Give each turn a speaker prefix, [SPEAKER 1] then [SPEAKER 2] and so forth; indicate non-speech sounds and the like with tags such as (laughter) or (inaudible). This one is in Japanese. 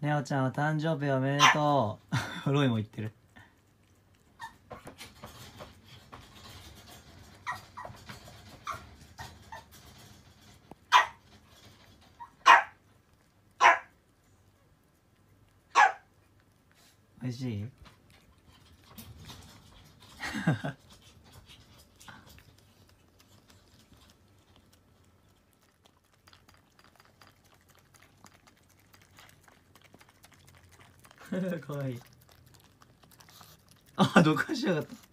[SPEAKER 1] ねおちゃんお誕生日おめでとう。(laughs) ロイも言ってる。おいしい？(laughs) (laughs) かわいい。あどかしやがった。